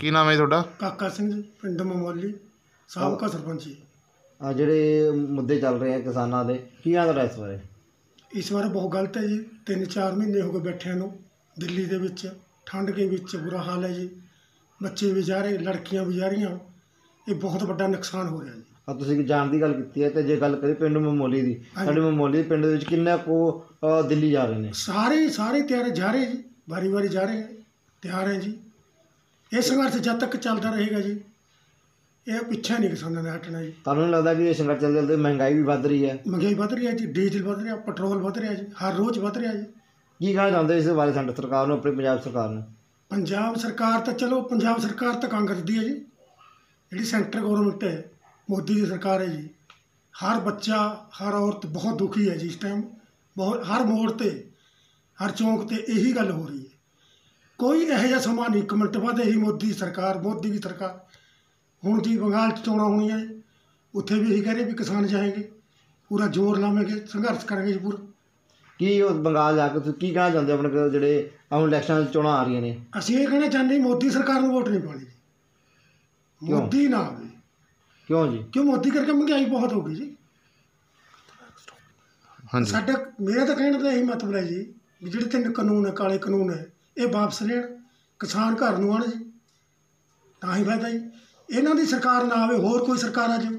ਕੀ ਨਾਮ ਹੈ ਤੁਹਾਡਾ? ਕਾਕਾ ਸਿੰਘ ਜੀ ਪਿੰਡ ਮਮੋਲੀ ਸਾਬਕਾ ਸਰਪੰਚ ਜੀ। ਆ ਜਿਹੜੇ ਮੁੱਦੇ ਚੱਲ ਰਹੇ ਆ ਕਿਸਾਨਾਂ ਦੇ ਕੀ ਆ ਤੁਹਾਡਾ ਇਸ ਬਾਰੇ? ਇਸ ਵਾਰ ਬਹੁਤ ਗਲਤ ਹੈ ਜੀ। ਤਿੰਨ ਚਾਰ ਮਹੀਨੇ ਹੋ ਗਏ ਬੈਠਿਆਂ ਨੂੰ ਦਿੱਲੀ ਦੇ ਵਿੱਚ ਠੰਡ ਦੇ ਵਿੱਚ ਬੁਰਾ ਹਾਲ ਹੈ ਜੀ। ਬੱਚੇ ਵੀ ਜਾ ਰਹੇ ਲੜਕੀਆਂ ਵੀ ਜਾ ਰਹੀਆਂ। ਇਹ ਬਹੁਤ ਵੱਡਾ ਨੁਕਸਾਨ ਹੋ ਰਿਹਾ ਜੀ। ਆ ਤੁਸੀਂ ਜਾਣ ਦੀ ਗੱਲ ਕੀਤੀ ਹੈ ਤੇ ਜੇ ਗੱਲ ਕਰੀ ਪਿੰਡ ਮਮੋਲੀ ਦੀ ਹਾਂਜੀ। ਸਾਡੇ ਮਮੋਲੀ ਪਿੰਡ ਦੇ ਵਿੱਚ ਕਿੰਨਾ ਕੋ ਦਿੱਲੀ ਜਾ ਰਹੇ ਨੇ? ਸਾਰੇ ਸਾਰੇ ਤਿਆਰ ਜਾ ਰਹੇ ਜੀ। ਵਾਰੀ ਵਾਰੀ ਜਾ ਰਹੇ ਹੈ ਤਿਆਰ ਹੈ ਜੀ। ਇਹ ਸੰਘਰਸ਼ ਜਦ ਤੱਕ ਚੱਲਦਾ ਰਹੇਗਾ ਜੀ ਇਹ ਪਿੱਛੇ ਨਹੀਂ ਕਿਸਾਨਾਂ ਨੇ ਹਟਣਾ ਜੀ। ਤੁਹਾਨੂੰ ਨਹੀਂ ਲੱਗਦਾ ਕਿ ਇਹ ਸੰਘਰਸ਼ ਚੱਲਦੇ ਚੱਲਦੇ ਮਹਿੰਗਾਈ ਵੀ ਵੱਧ ਰਹੀ ਹੈ? ਮਹਿੰਗਾਈ ਵੱਧ ਰਹੀ ਹੈ ਜੀ ਡੀਜ਼ਲ ਵੱਧ ਰਿਹਾ ਪੈਟਰੋਲ ਵੱਧ ਰਿਹਾ ਜੀ ਹਰ ਰੋਜ਼ ਵੱਧ ਰਿਹਾ ਜੀ। ਕੀ ਕਹਿਣਾ ਚਾਹੁੰਦੇ ਇਸ ਬਾਰੇ ਸੈਂਟਰ ਸਰਕਾਰ ਨੂੰ ਆਪਣੀ ਪੰਜਾਬ ਸਰਕਾਰ ਨੂੰ? ਪੰਜਾਬ ਸਰਕਾਰ ਤਾਂ ਚਲੋ ਪੰਜਾਬ ਸਰਕਾਰ ਤਾਂ ਕਾਂਗਰਸ ਦੀ ਹੈ ਜੀ। ਜਿਹੜੀ ਸੈਂਟਰ ਗਵਰਨਮੈਂਟ ਹੈ ਮੋਦੀ ਦੀ ਸਰਕਾਰ ਹੈ ਜੀ ਹਰ ਬੱਚਾ ਹਰ ਔਰਤ ਬਹੁਤ ਦੁਖੀ ਹੈ ਜੀ ਇਸ ਟਾਈਮ ਬਹੁਤ ਹਰ ਮੋੜ ਤੇ ਹਰ ਚੌਂਕ ਤੇ ਇਹੀ ਗੱਲ ਹੋ ਰਹੀ ਹੈ। ਕੋਈ ਇਹੋ ਜਿਹਾ ਸਮਾਂ ਨਹੀਂ। ਇੱਕ ਮਿੰਟ ਬਾਅਦ ਇਹੀ ਮੋਦੀ ਸਰਕਾਰ ਮੋਦੀ ਦੀ ਸਰਕਾਰ। ਹੁਣ ਜੀ ਬੰਗਾਲ 'ਚ ਚੋਣਾਂ ਹੋਣੀਆਂ ਹੈ ਉੱਥੇ ਵੀ ਇਹੀ ਕਹਿ ਰਹੇ ਵੀ ਕਿਸਾਨ ਜਾਏंगे ਪੂਰਾ ਜ਼ੋਰ ਲਾਵਾਂਗੇ ਸੰਘਰਸ਼ ਕਰਾਂਗੇ ਜੀ ਪੂਰਾ ਕੀ ਉਹ ਬੰਗਾਲ ਜਾ ਕੇ ਤੁਸੀਂ ਕੀ ਕਹਿਣਾ ਚਾਹੁੰਦੇ ਹੋ ਆਪਣੇ ਕੋਲ ਜਿਹੜੇ ਹੁਣ ਇਲੈਕਸ਼ਨ ਚੋਣਾਂ ਆ ਰਹੀਆਂ ਨੇ? ਅਸੀਂ ਇਹ ਕਹਿਣਾ ਚਾਹੁੰਦੇ ਹਾਂ, ਮੋਦੀ ਸਰਕਾਰ ਨੂੰ ਵੋਟ ਨਹੀਂ ਪਾਣੀ ਜੀ। ਕਿਉਂ? ਮੋਦੀ ਨਾ ਆਵੇ। ਕਿਉਂ ਜੀ? ਕਿਉਂ ਮੋਦੀ ਕਰਕੇ ਮਹਿੰਗਾਈ ਬਹੁਤ ਹੋ ਗਈ ਜੀ। ਹਾਂਜੀ। ਸਾਡਾ ਮੇਰਾ ਤਾਂ ਕਹਿਣ ਦਾ ਇਹੀ ਮਤਲਬ ਹੈ ਜੀ ਵੀ ਜਿਹੜੇ ਤਿੰਨ ਕਾਨੂੰਨ ਹੈ ਕਾਲੇ ਕਾਨੂੰਨ ਹੈ ਇਹ ਵਾਪਸ ਲੈਣ ਕਿਸਾਨ ਘਰ ਨੂੰ ਆਣ ਜੀ। ਤਾਂ ਹੀ ਫਾਇਦਾ ਜੀ। ਇਹਨਾਂ ਦੀ ਸਰਕਾਰ ਨਾ ਆਵੇ ਹੋਰ ਕੋਈ ਸਰਕਾਰ ਆ ਜਾਵੇ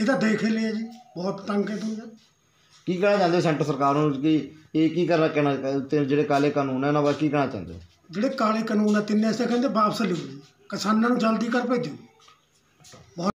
ਇਹ ਤਾਂ ਦੇਖ ਹੀ ਲਿਆ ਜੀ। ਬਹੁਤ ਤੰਗ ਹੈ ਦੁਨੀਆ ਕੀ ਕਹਿਣਾ ਚਾਹੁੰਦੇ ਹੋ ਸੈਂਟਰ ਸਰਕਾਰ ਨੂੰ ਕਿ ਇਹ ਕੀ ਕਰਨਾ ਕਹਿਣਾ ਤੇ ਜਿਹੜੇ ਕਾਲੇ ਕਾਨੂੰਨ ਹੈ ਇਹਨਾਂ ਬਾਰੇ ਕੀ ਕਹਿਣਾ ਚਾਹੁੰਦੇ ਹੋ? ਜਿਹੜੇ ਕਾਲੇ ਕਾਨੂੰਨ ਆ ਤਿੰਨੇ ਐਸੇ ਕਹਿੰਦੇ ਵਾਪਸ ਲਿਓ ਜੀ। ਕਿਸਾਨਾਂ ਨੂੰ ਜਲਦੀ ਕਰ ਭੇਜੋ।